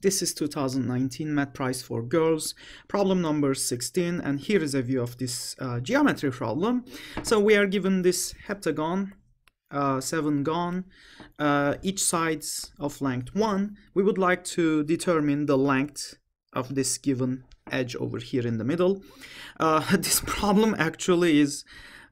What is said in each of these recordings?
This is 2019 Math Prize for Girls, problem number 16, and here is a view of this uh, geometry problem. So we are given this heptagon, uh, 7 gon, uh, each sides of length 1. We would like to determine the length of this given edge over here in the middle. Uh, this problem actually is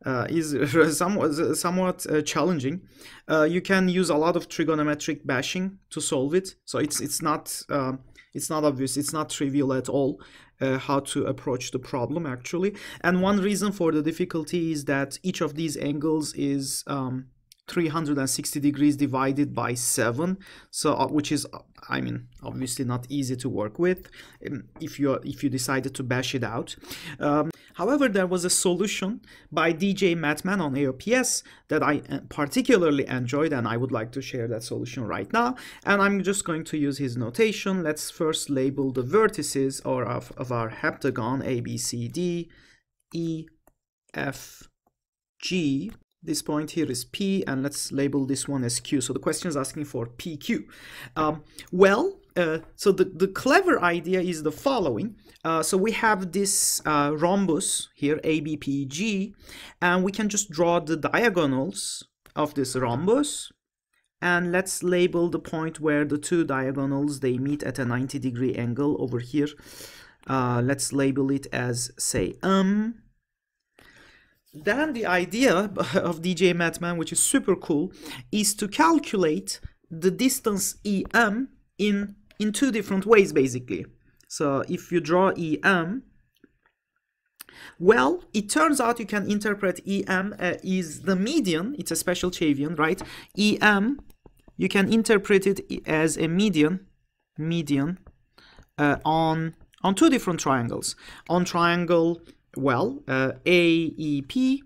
uh, is somewhat, somewhat uh, challenging. Uh, you can use a lot of trigonometric bashing to solve it. So it's it's not uh, it's not obvious. It's not trivial at all uh, how to approach the problem actually. And one reason for the difficulty is that each of these angles is um, 360 degrees divided by 7 so uh, which is uh, i mean obviously not easy to work with um, if you if you decided to bash it out. Um, however there was a solution by dj mathman on aops that i uh, particularly enjoyed and i would like to share that solution right now. And i'm just going to use his notation. Let's first label the vertices or of, of our heptagon a b c d e f g this point here is P and let's label this one as Q. So the question is asking for PQ. Um, well, uh, so the, the clever idea is the following. Uh, so we have this uh, rhombus here, ABPG, and we can just draw the diagonals of this rhombus. And let's label the point where the two diagonals, they meet at a 90 degree angle over here. Uh, let's label it as, say, um then the idea of DJ Mathman, which is super cool, is to calculate the distance EM in, in two different ways, basically. So if you draw EM, well, it turns out you can interpret EM uh, is the median. It's a special Cevian, right? EM, you can interpret it as a median, median uh, on on two different triangles. On triangle well, uh, AEP,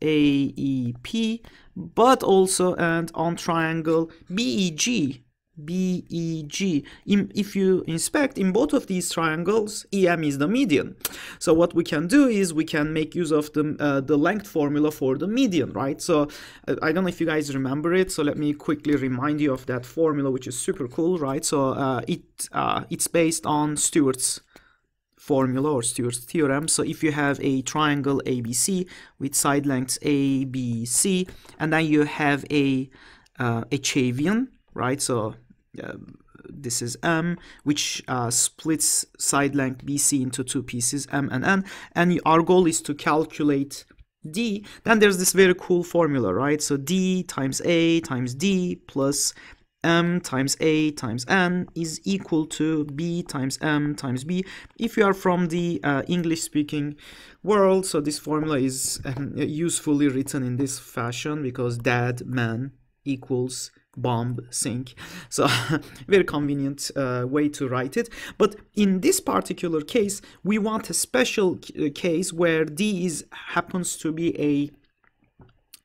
AEP, but also and on triangle BEG, BEG. If you inspect in both of these triangles, EM is the median. So what we can do is we can make use of the, uh, the length formula for the median, right? So uh, I don't know if you guys remember it. So let me quickly remind you of that formula, which is super cool, right? So uh, it uh, it's based on Stewart's formula or Stewart's theorem. So if you have a triangle ABC with side lengths ABC, and then you have a uh, a Cevian, right? So uh, this is M, which uh, splits side length BC into two pieces, M and N, and our goal is to calculate D. Then there's this very cool formula, right? So D times A times D plus m times a times n is equal to b times m times b. If you are from the uh, english speaking world so this formula is um, usefully written in this fashion because dad man equals bomb sink. So very convenient uh, way to write it. But in this particular case we want a special uh, case where d is happens to be a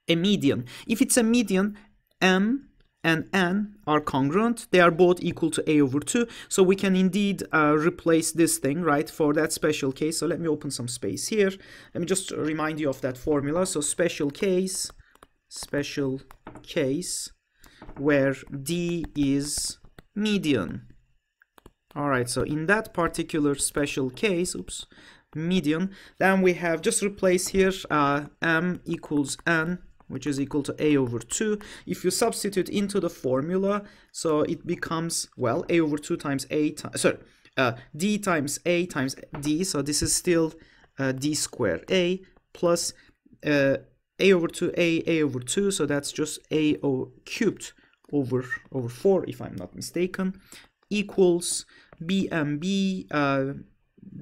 a median. If it's a median m and n are congruent. They are both equal to a over 2. So we can indeed uh, replace this thing, right, for that special case. So let me open some space here. Let me just remind you of that formula. So special case, special case, where d is median. All right, so in that particular special case, oops, median, then we have just replace here uh, m equals n which is equal to a over 2. If you substitute into the formula, so it becomes, well, a over 2 times a, sorry, uh, d times a times d, so this is still uh, d squared a plus uh, a over 2 a, a over 2, so that's just a o cubed over, over 4, if I'm not mistaken, equals bmb uh,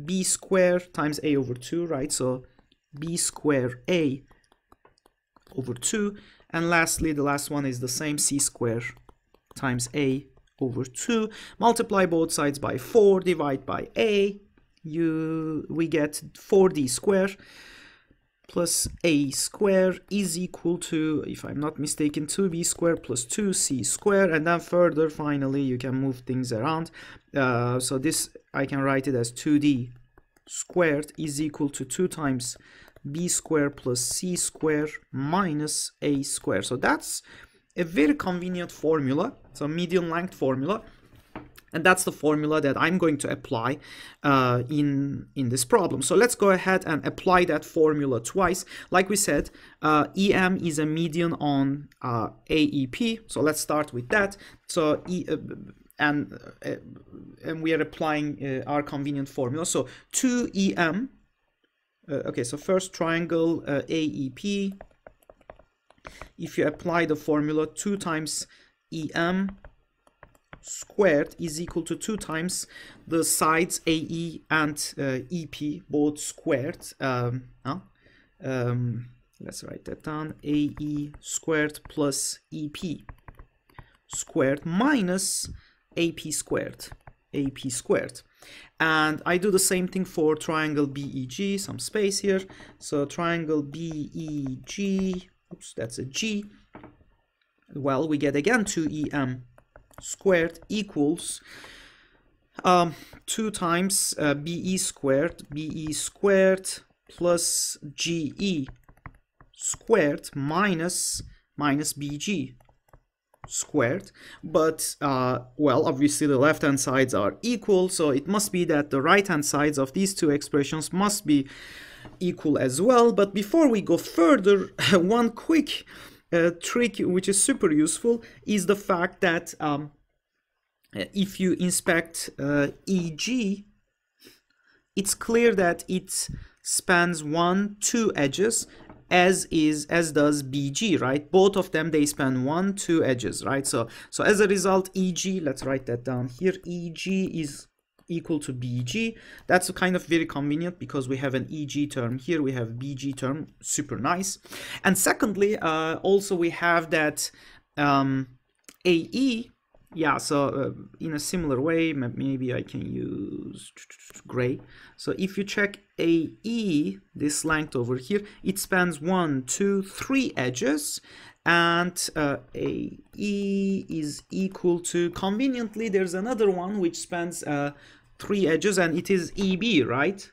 b squared times a over 2, right? So b squared a over 2. And lastly, the last one is the same c squared times a over 2. Multiply both sides by 4, divide by a. You, we get 4d squared plus a squared is equal to, if I'm not mistaken, 2b squared plus 2c squared. And then further, finally, you can move things around. Uh, so this, I can write it as 2d squared is equal to 2 times b squared plus c squared minus a squared. So that's a very convenient formula. So median length formula. And that's the formula that I'm going to apply uh, in, in this problem. So let's go ahead and apply that formula twice. Like we said, uh, EM is a median on uh, AEP. So let's start with that. So e, uh, and uh, and we are applying uh, our convenient formula. So 2EM, okay, so first triangle AEP, if you apply the formula 2 times EM squared is equal to 2 times the sides AE and uh, EP both squared. Um, uh, um, let's write that down. AE squared plus EP squared minus AP squared. AP squared. And I do the same thing for triangle BEG, some space here. So triangle BEG, oops, that's a G. Well, we get again 2EM squared equals um, 2 times uh, BE squared, BE squared plus GE squared minus minus BG squared but uh, well obviously the left hand sides are equal so it must be that the right hand sides of these two expressions must be equal as well. But before we go further one quick uh, trick which is super useful is the fact that um, if you inspect uh, EG it's clear that it spans one two edges as is as does bg right? Both of them they span one two edges right? So so as a result eg let's write that down here. Eg is equal to bg that's kind of very convenient because we have an eg term here. We have bg term super nice. And secondly uh, also we have that um, ae yeah so uh, in a similar way maybe i can use gray. So if you check ae this length over here it spans one two three edges and uh, ae is equal to conveniently there's another one which spans uh, three edges and it is eb right?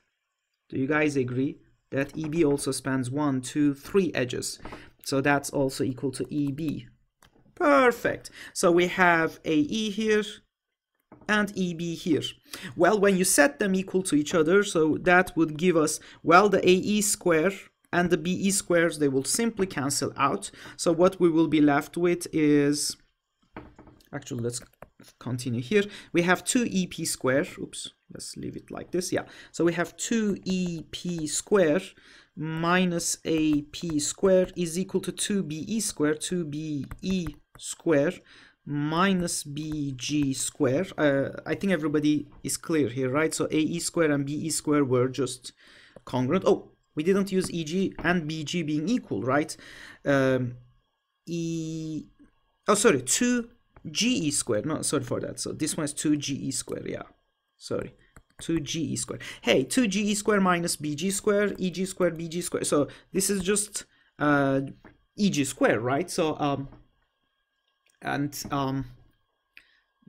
Do you guys agree that eb also spans one two three edges? So that's also equal to eb Perfect. So we have AE here and EB here. Well, when you set them equal to each other, so that would give us, well, the AE square and the BE squares, they will simply cancel out. So what we will be left with is, actually, let's continue here. We have 2 EP square, oops, let's leave it like this, yeah. So we have 2 EP square minus AP square is equal to 2BE square, 2BE square minus bg square. Uh, I think everybody is clear here, right? So ae square and be square were just congruent. Oh, we didn't use eg and bg being equal, right? Um, e, oh, sorry, 2ge square. No, sorry for that. So this one is 2ge square, yeah. Sorry. 2ge square. Hey, 2ge square minus bg square, eg square, bg square. So this is just uh, eg square, right? So um, and um,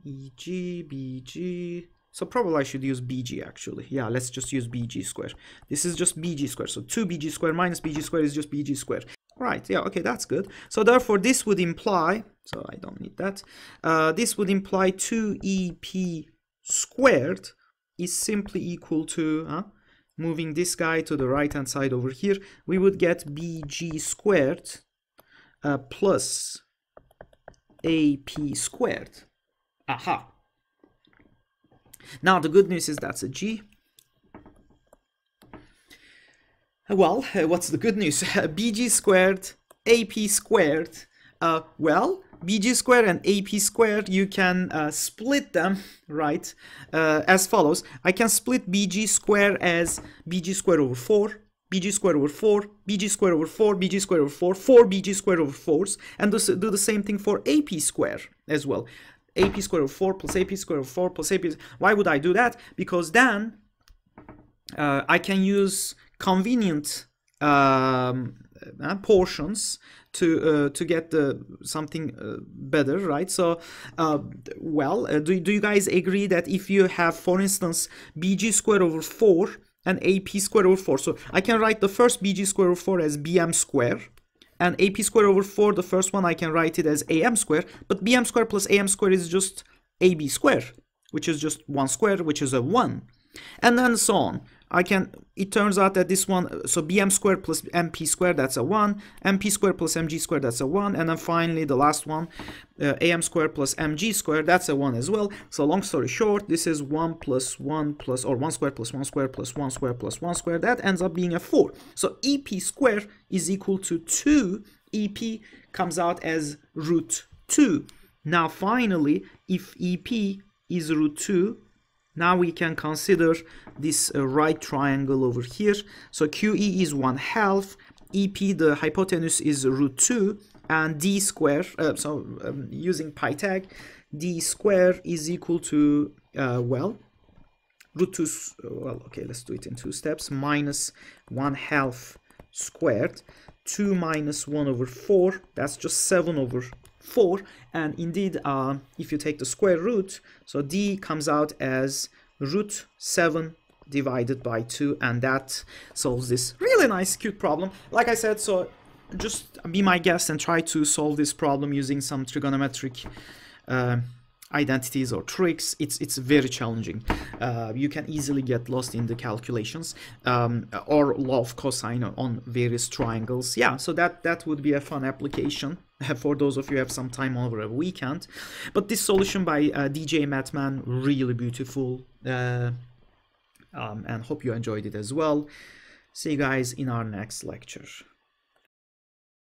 EG, BG. So probably I should use BG actually. Yeah, let's just use BG square. This is just BG square. So 2BG square minus BG square is just BG square. Right, yeah, okay, that's good. So therefore this would imply, so I don't need that, uh, this would imply 2EP squared is simply equal to, uh, moving this guy to the right hand side over here, we would get BG squared uh, plus AP squared. Aha. Now the good news is that's a G. Well, uh, what's the good news? BG squared, AP squared. Uh, well, BG squared and AP squared, you can uh, split them, right, uh, as follows. I can split BG squared as BG squared over 4 bg squared over 4, bg squared over 4, bg squared over 4, 4 bg squared over 4s, and do, the same thing for ap squared as well. ap squared over 4 plus ap squared over 4 plus ap. Why would I do that? Because then uh, I can use convenient um, uh, portions to uh, to get the something uh, better right so uh, well uh, do, do you guys agree that if you have for instance bg squared over 4 and ap square over 4. So I can write the first bg square over 4 as bm square. And ap square over 4, the first one, I can write it as am square. But bm square plus am square is just ab square, which is just 1 square, which is a 1. And then so on. I can, it turns out that this one, so bm squared plus mp squared, that's a 1, mp squared plus mg squared, that's a 1, and then finally the last one, uh, am squared plus mg squared, that's a 1 as well. So long story short, this is 1 plus 1 plus, or 1 squared plus 1 squared plus 1 squared plus 1 squared, that ends up being a 4. So ep squared is equal to 2, ep comes out as root 2. Now finally, if ep is root 2, now we can consider this uh, right triangle over here. So QE is 1 half, EP, the hypotenuse is root 2, and D square, uh, so um, using Pythag, D square is equal to, uh, well, root 2, well, okay, let's do it in two steps, minus 1 half squared, 2 minus 1 over 4, that's just 7 over 4 and indeed uh, if you take the square root so d comes out as root 7 divided by 2 and that solves this really nice cute problem. Like I said so just be my guest and try to solve this problem using some trigonometric uh, identities or tricks. It's it's very challenging. Uh, you can easily get lost in the calculations um, or law of cosine on various triangles. Yeah so that that would be a fun application for those of you have some time over a weekend. But this solution by uh, dj mathman really beautiful uh, um, and hope you enjoyed it as well. See you guys in our next lecture